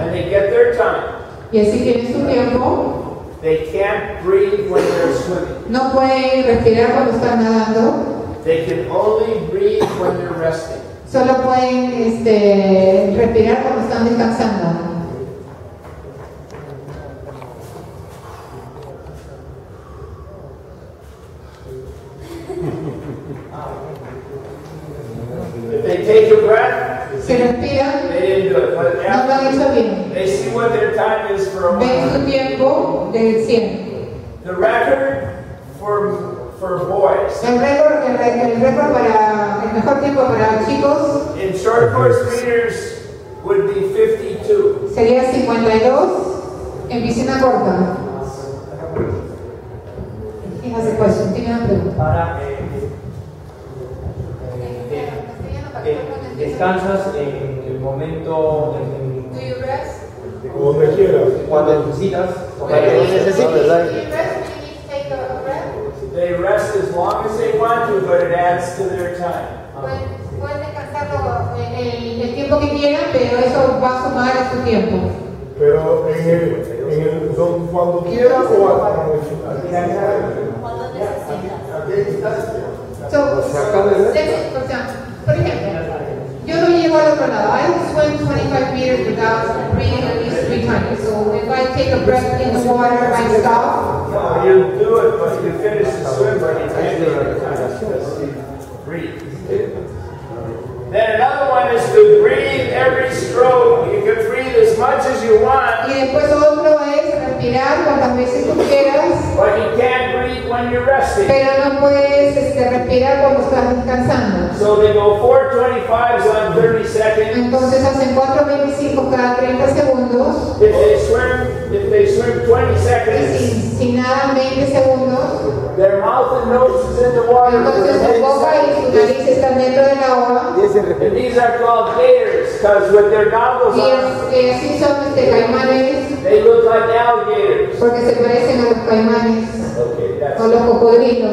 and they get their time. y así tienen su tiempo. They can't breathe when they're swimming. No pueden respirar cuando están nadando, They can only breathe when they're resting. solo pueden este, respirar cuando están descansando. If they take a breath, Si respiran, they didn't do it. But no lo han after hecho bien. they see what their time is for a Ven su while. tiempo del 100. The record for for boys El récord, el, re- el récord para el mejor tiempo para chicos in short course meters would be 52. sería 52 en piscina corta. He has a question. Tiene una pregunta. Para, eh, descansas en el momento, en- Do you rest? Donde quieras. en- cuando necesitas. When tomar- you rest, necesites. do you rest when you need to take a breath? They rest as long as they want to, but it adds to their time. Pueden, descansar el, tiempo que quieran, pero eso va a sumar a su tiempo. Pero en el, en el cuando quieras o cuando necesitas. So, let's- for meters without breathing at least three times. So if I take a breath in the water, I stop. No, you do it, but you finish the swim, but you can't it. Breathe. Then another one is to breathe every stroke. You can breathe as much as you want, Y después otro es respirar cuantas veces tú quieras, but you can't breathe when you're resting. pero no puedes este, respirar cuando estás descansando. So they go 425s on 30 seconds. Entonces hacen 4.25 cada 30 segundos. If they swim, if they swim 20 Y seconds, si, si nadan 20 segundos, their mouth and nose is in the water. entonces su boca y su nariz están dentro del agua. And these are called gators, because with their goggles Y on, es- eh, así son este, caimanes, they look like alligators. porque se parecen a los caimanes los cocodrilos.